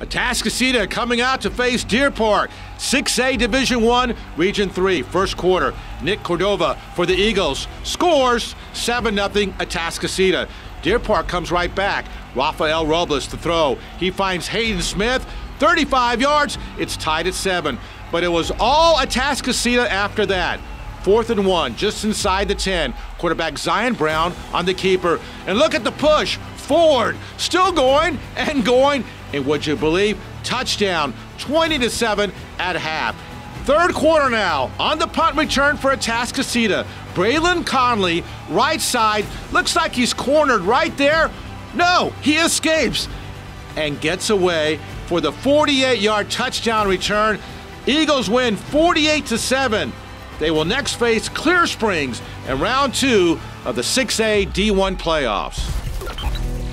Atascocita coming out to face Deer Park. 6A Division 1, Region 3, first quarter. Nick Cordova for the Eagles scores 7 0 Atascocita. Deer Park comes right back. Rafael Robles to throw. He finds Hayden Smith, 35 yards. It's tied at 7. But it was all Atascocita after that. Fourth and one, just inside the 10. Quarterback Zion Brown on the keeper. And look at the push. Ford still going and going. And would you believe? Touchdown, 20 to 7 at half. Third quarter now on the punt return for Atascocita. Braylon Conley, right side, looks like he's cornered right there. No, he escapes and gets away for the 48 yard touchdown return. Eagles win 48 to 7. They will next face Clear Springs in round two of the 6A D1 playoffs. Thank you.